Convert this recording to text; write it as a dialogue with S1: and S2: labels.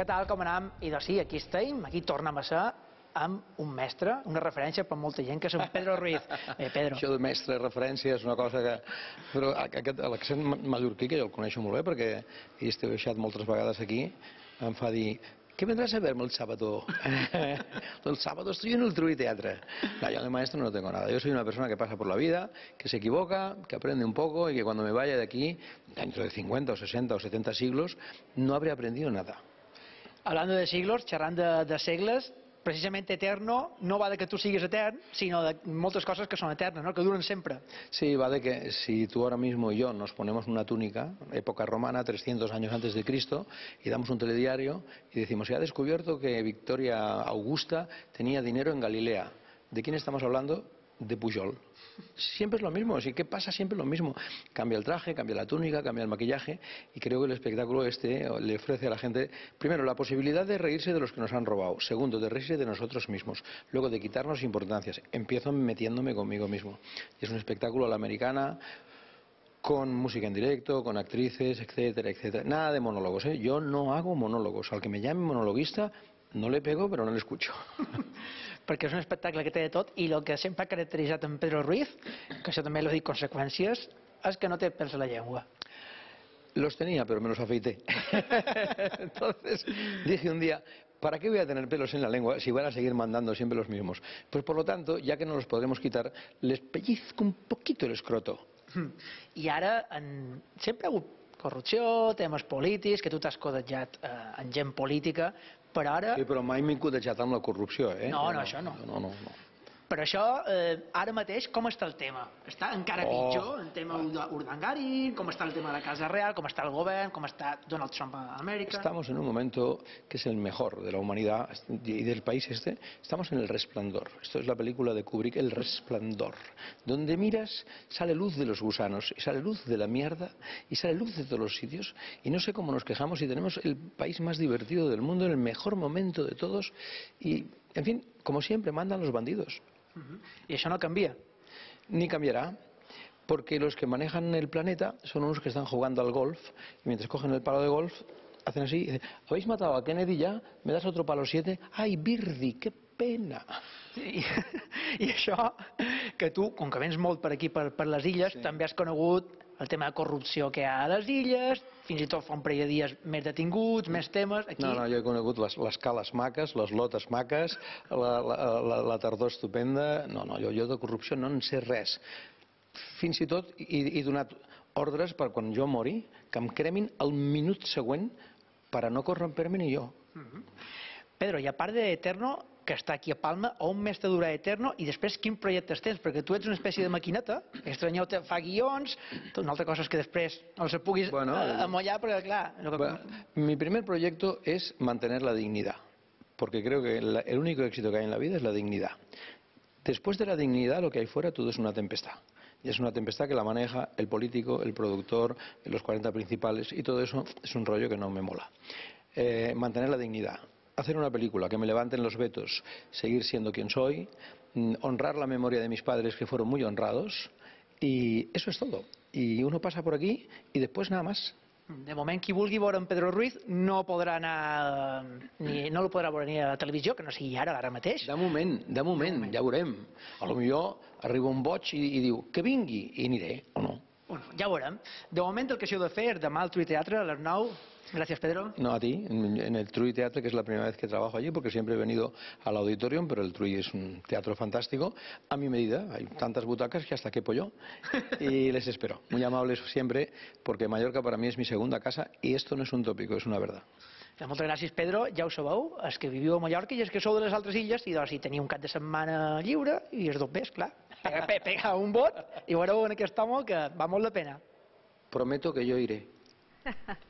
S1: què tal, com anem? I doncs sí, aquí estem, aquí tornem a ser amb un mestre, una referència per molta gent, que és en Pedro Ruiz. Eh, Pedro.
S2: Això de mestre, referència, és una cosa que... Però aquest, l'accent mallorquí, que jo el coneixo molt bé, perquè he estat moltes vegades aquí, em fa dir ¿Qué vendrás a verme el sábado? el sábado estoy en el True Teatre. No, yo de maestro no tengo nada. Yo soy una persona que pasa por la vida, que se equivoca, que aprende un poco y que cuando me vaya de aquí, dentro de 50 o 60 o 70 siglos, no habré aprendido nada.
S1: Hablando de siglos, xerrant de, de segles, precisament eterno no va de que tu siguis etern, sinó de moltes coses que són eternes, ¿no? que duren sempre.
S2: Sí, va de que si tú ahora mismo y yo nos ponemos una túnica, época romana, 300 años antes de Cristo, y damos un telediario y decimos, se ha descubierto que Victoria Augusta tenía dinero en Galilea. ¿De quién estamos hablando? De Pujol. Siempre es lo mismo, así que pasa siempre lo mismo. Cambia el traje, cambia la túnica, cambia el maquillaje y creo que el espectáculo este le ofrece a la gente, primero, la posibilidad de reírse de los que nos han robado, segundo, de reírse de nosotros mismos, luego de quitarnos importancias. Empiezo metiéndome conmigo mismo. Es un espectáculo a la americana, con música en directo, con actrices, etcétera, etcétera. Nada de monólogos, ¿eh? Yo no hago monólogos. Al que me llame monologuista, no le pego, pero no le escucho.
S1: perquè és un espectacle que té de tot i el que sempre ha caracteritzat en Pedro Ruiz, que això també lo dic conseqüències, és que no té pèls a la llengua.
S2: Los tenía, pero me los afeité. Entonces dije un día, ¿para qué voy a tener pelos en la lengua si van a seguir mandando siempre los mismos? Pues por lo tanto, ya que no los podremos quitar, les pellizco un poquito el escroto.
S1: I ara, en... sempre ha hagut corrupció, temes polítics, que tu t'has codejat eh, en gent política, però ara...
S2: Sí, però mai m'he codejat amb la corrupció, eh?
S1: No, no, això no.
S2: No, no, no.
S1: Per això, eh, ara mateix, com està el tema? Està encara
S2: Oh.
S1: pitjor el tema Urda- Urdangarín, com està el tema de la Casa Real, com està el govern, com està Donald Trump a Amèrica...
S2: Estamos en un momento que es el mejor de la humanidad y del país este. Estamos en el resplandor. Esto es la película de Kubrick, El resplandor. Donde miras sale luz de los gusanos, y sale luz de la mierda, y sale luz de todos los sitios. Y no sé cómo nos quejamos y tenemos el país más divertido del mundo, en el mejor momento de todos. Y, en fin, como siempre, mandan los bandidos.
S1: I això no canvia.
S2: Ni cambiará. Porque los que manejan el planeta son unos que están jugando al golf y mientras cogen el palo de golf hacen así y dicen, ¿habéis matado a Kennedy ya? ¿Me das otro palo siete? ¡Ay, Birdi, qué pena!
S1: I, I això, que tu, com que vens molt per aquí, per, per les illes, sí. també has conegut el tema de corrupció que hi ha a les illes, fins i tot fa un parell de dies més detinguts, més temes... Aquí...
S2: No, no, jo he conegut les, les cales maques, les lotes maques, la, la, la, la tardor estupenda... No, no, jo, jo de corrupció no en sé res. Fins i tot he, he donat ordres per quan jo mori que em cremin el minut següent per a no corromper-me ni jo.
S1: Pedro, i a part d'Eterno, que està aquí a Palma, on més te durà Eterno i després quin projectes tens? Perquè tu ets una espècie de maquineta, Estranyeu te fa guions, una altra cosa és que després no se puguis
S2: Bueno,
S1: bueno, amollar, perquè clar...
S2: Bueno, mi primer proyecto es mantener la dignidad, porque creo que la- el único éxito que hay en la vida es la dignidad. Después de la dignidad, lo que hay fuera, todo es una tempestad. Y es una tempestad que la maneja el político, el productor, los 40 principales, y todo eso es un rollo que no me mola. Eh, mantener la dignidad. Hacer una película, que me levanten los vetos, seguir siendo quien soy, mm, honrar la memoria de mis padres que fueron muy honrados, y eso es todo. Y uno pasa por aquí y después nada más.
S1: De moment, qui vulgui veure en Pedro Ruiz no podrà anar... Ni, no el podrà veure ni a la televisió, que no sigui ara, ara mateix.
S2: De moment, de moment, ja veurem. A lo millor arriba un boig i, i diu que vingui, i aniré, o no.
S1: Ja ho veurem. De moment, el que heu de fer és demà al Trui Teatre a les 9. Gràcies, Pedro.
S2: No a ti, en, en el Trui Teatre, que es la primera vez que trabajo allí, porque siempre he venido al auditorium, pero el Trui es un teatro fantástico, a mi medida. Hay tantas butacas que hasta quepo yo. Y les espero. Muy amables siempre, porque Mallorca para mí es mi segunda casa, y esto no es un tópico, es una verdad.
S1: Moltes gràcies, Pedro. Ja ho sabeu, els que viviu a Mallorca i els que sou de les altres illes, i doncs si teniu un cap de setmana lliure, i els dos bé, clar. Pega, pe- pega un vot i veureu en aquest home que va molt la pena.
S2: Prometo que yo iré.